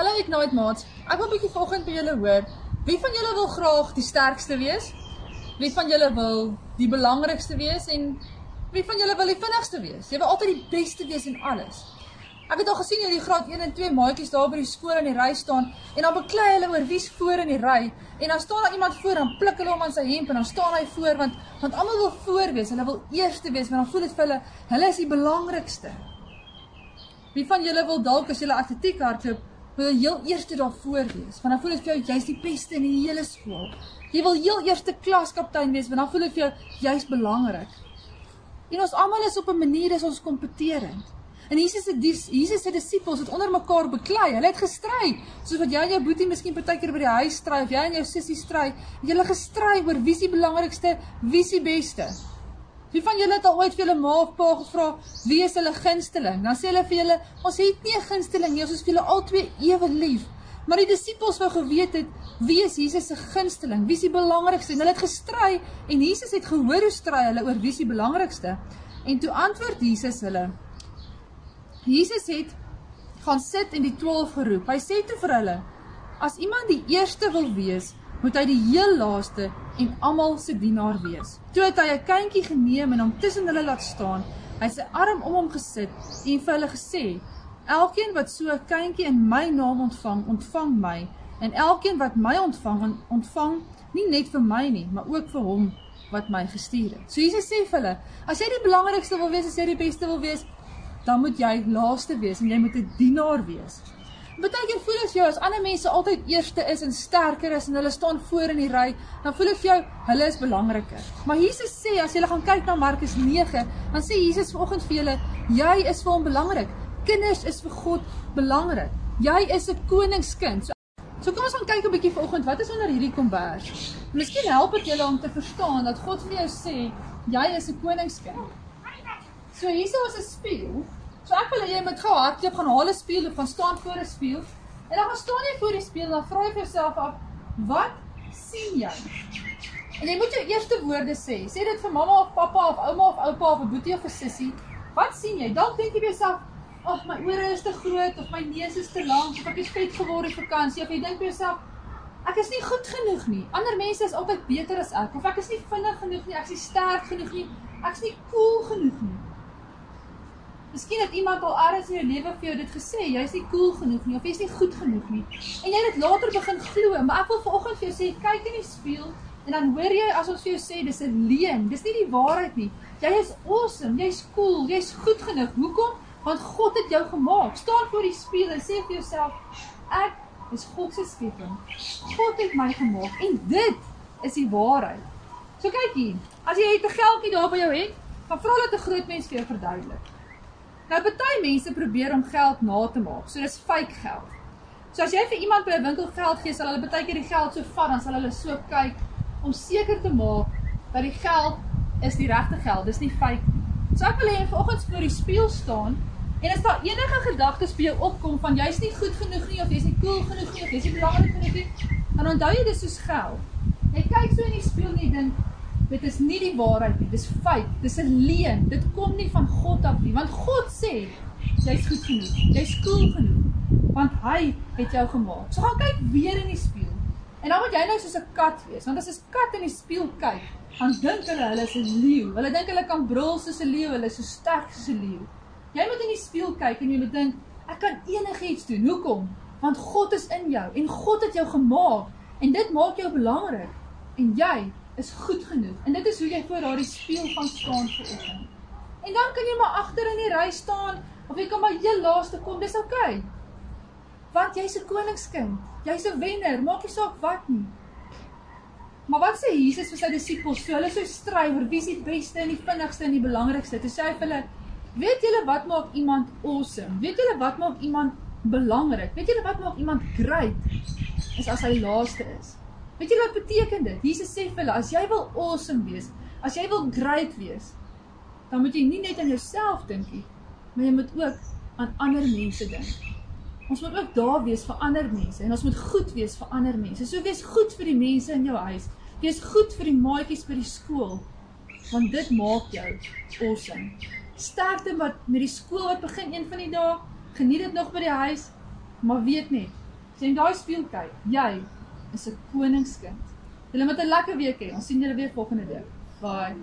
Hallo Ignite maats. Ek wil 'n bietjie vanoggend by julle hoor. Wie van julle wil graag die sterkste wees? Wie van julle wil die belangrikste wees en wie van julle wil die vinnigste wees? Jy wil altyd die beste wees in alles. Ek het al gesien julle graad 1 en 2 maatjies daar by die skool in die ry staan en dan beklei hulle oor wie's voor in die ry en dan staan daar iemand voor en pluk hulle hom aan sy hemp en dan staan hy voor want want almal wil voor wees. Hulle wil eerste wees, maar dan voel dit vir hulle hulle is die belangrikste. Wie van julle wil dalk as julle atletiek hardloop wil jy heel eerste daar voor wees. Want dan voel dit vir jou jy's die beste in die hele skool. Jy wil heel eerste klaskaptein wees want dan voel dit vir jou jy's belangrik. En ons almal is op 'n manier is ons kompeterend. En Jesus se Jesus se disippels het onder mekaar beklei. Hulle het gestry, soos wat jy en jou boetie miskien partykeer by die huis stry of jy en jou sussie stry. Julle gestry oor wie se belangrikste, wie se beste. Wie van julle het al ooit vir julle ma of pa gevra wie is hulle gunsteling? Dan sê hulle vir julle, ons het nie 'n gunsteling nie, ons is vir julle albei ewe lief. Maar die disippels wou geweet het wie is Jesus se gunsteling? Wie is die belangrikste? En hulle het gestry en Jesus het gehoor hoe stry hulle oor wie is die belangrikste. En toe antwoord Jesus hulle. Jesus het gaan sit en die 12 geroep. Hy sê toe vir hulle: As iemand die eerste wil wees, moet hy die heel laaste en almal se dienaar wees. Toe het hy 'n kindjie geneem en hom tussen hulle laat staan. Hy sy arm om hom gesit en vir hulle gesê: "Elkeen wat so 'n kindjie in my naam ontvang, ontvang my, en elkeen wat my ontvang, ontvang nie net vir my nie, maar ook vir hom wat my gestuur het." So Jesus sê vir hulle: "As jy die belangrikste wil wees, as jy die beste wil wees, dan moet jy laaste wees en jy moet 'n dienaar wees." Beteken voel as jy as ander mense altyd eerste is en sterker is en hulle staan voor in die ry, dan voel ek vir jou hulle is belangriker. Maar Jesus sê as jy gaan kyk na Markus 9, dan sê Jesus vanoggend vir julle, jy is vir hom belangrik. Kinders is vir God belangrik. Jy is 'n koningskind. So, so kom ons gaan kyk 'n bietjie vanoggend wat is onder hierdie kombers. Miskien help dit julle om te verstaan dat God vir jou sê jy is 'n koningskind. So hier is 'n spieël So ek wil hê jy moet gou hardloop gaan haal 'n spieël of gaan staan voor 'n spieël. En dan gaan staan jy voor die spieël en dan vra jy vir jouself af, wat sien jy? En jy moet jou eerste woorde sê. Sê dit vir mamma of pappa of ouma of oupa of 'n boetie of 'n sussie. Wat sien jy? Dalk dink jy vir jouself, "Ag, my ore is te groot of my neus is te lank of ek is vet geword in vakansie." Of jy dink vir jouself, "Ek is nie goed genoeg nie. Ander mense is altyd beter as ek." Of "Ek is nie vinnig genoeg nie. Ek is nie sterk genoeg nie. Ek is nie cool genoeg nie." Miskien het iemand al eers in jou lewe vir jou dit gesê, jy's nie cool genoeg nie of jy's nie goed genoeg nie. En jy het dit later begin glo, maar ek wil vanoggend vir jou sê, kyk in die spieël en dan hoor jy as ons vir jou sê dis 'n leuen, dis nie die waarheid nie. Jy is awesome, jy's cool, jy's goed genoeg. Hoekom? Want God het jou gemaak. Staan voor die spieël en sê vir jouself, ek is God se skepping. God het my gemaak en dit is die waarheid. So kyk hier, as jy 'n geldjie daar by jou het, dan vra dat 'n groot mens vir jou verduidelik. Nou baie mense probeer om geld na te maak. So dis fake geld. So as jy vir iemand by 'n winkel geld gee, sal hulle baie keer die geld so vat, dan sal hulle so kyk om seker te maak dat die geld is die regte geld. Dis nie fake nie. So ek wil hê vanoggend voor die spieël staan en as daar enige gedagtes by jou opkom van jy's nie goed genoeg nie of jy's nie cool genoeg nie of jy's nie belangrik genoeg nie, dan onthou jy dis soos geld. Jy kyk so in die spieël en jy dink dit is nie die waarheid nie. Dis feit. Dis 'n leuen. Dit kom nie van God af nie. Want God sê jy's goed genoeg. Jy's cool genoeg. Want hy het jou gemaak. So gaan kyk weer in die spieël. En dan moet jy nou soos 'n kat wees. Want as 'n kat in die spieël kyk, dan dink hulle hulle is 'n leeu. Hulle dink hulle kan brul soos 'n leeu. Hulle is so sterk soos 'n leeu. Jy moet in die spieël kyk en jy moet dink ek kan enigiets doen. Hoekom? Want God is in jou en God het jou gemaak en dit maak jou belangrik. En jy is goed genoeg. En dit is hoe jy voor daardie spieël gaan staan vir oggend. En dan kan jy maar agter in die ry staan of jy kan maar heel laaste kom. Dis oukei. Okay. Want jy's 'n koningskind. Jy's 'n wenner. Maak nie saak wat nie. Maar wat sê Jesus vir sy disippels? So hulle sou stry oor wie se die beste en die vinnigste en die belangrikste. Toe sê hy vir hulle: "Weet julle wat maak iemand awesome? Weet julle wat maak iemand belangrik? Weet julle wat maak iemand great? Is as hy laaste is." Weet jy wat beteken dit? Jesus sê vir hulle, as jy wil awesome wees, as jy wil great wees, dan moet jy nie net aan jouself dink nie, maar jy moet ook aan ander mense dink. Ons moet ook daar wees vir ander mense en ons moet goed wees vir ander mense. So wees goed vir die mense in jou huis. Wees goed vir die maatjies by die skool, want dit maak jou awesome. Sterkte met met die skool wat begin een van die dae. Geniet dit nog by die huis, maar weet net, As jy in daai spieël kyk, jy is 'n koningskind. Julle moet 'n lekker week hê. Ons sien julle weer volgende week. Bye.